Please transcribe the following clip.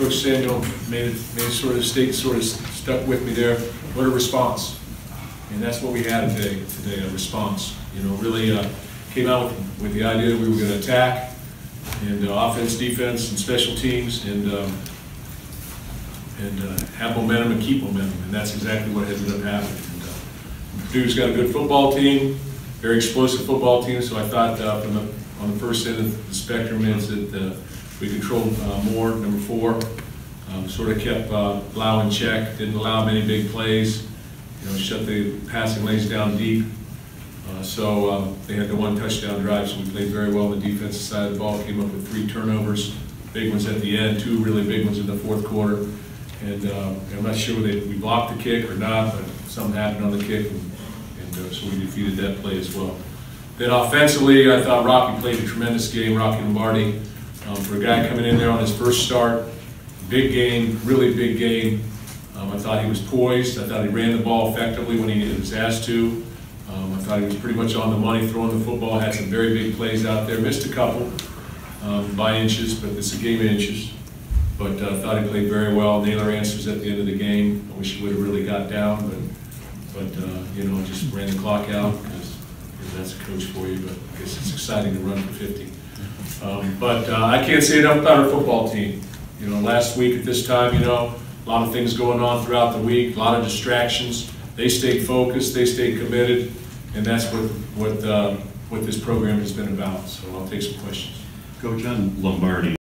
Coach Samuel made made sort of stay, sort of stuck with me there. What a response. And that's what we had today, today, a response. You know, really, uh, came out with, with the idea that we were gonna attack and uh, offense, defense, and special teams, and, um, and uh, have momentum and keep momentum, and that's exactly what ended up happening. And, uh, Purdue's got a good football team, very explosive football team, so I thought uh, from the, on the first end of the spectrum is that uh, we controlled uh, Moore, number four, um, sort of kept uh, Blough in check, didn't allow many big plays, you know, shut the passing lanes down deep. Uh, So um, they had the one touchdown drive, so we played very well on the defensive side of the ball, came up with three turnovers, big ones at the end, two really big ones in the fourth quarter. And uh, I'm not sure whether we blocked the kick or not, but something happened on the kick, and and uh, so we defeated that play as well. Then offensively, I thought Rocky played a tremendous game, Rocky Lombardi, um, for a guy coming in there on his first start, big game, really big game. Um, I thought he was poised, I thought he ran the ball effectively when he was asked to. Um, I thought he was pretty much on the money throwing the football, had some very big plays out there, missed a couple um, by inches, but it's a game of inches. But uh, I thought he played very well. Naylor answers at the end of the game. I wish he would have really got down, but, but, uh, you know, just ran the clock out that's a coach for you, but I guess it's exciting to run for 50. Um, But uh, I can't say enough about our football team. You know, last week at this time, you know, a lot of things going on throughout the week, a lot of distractions. They stayed focused, they stayed committed, and that's what, what, uh, what this program has been about. So I'll take some questions. Coach on Lombardi,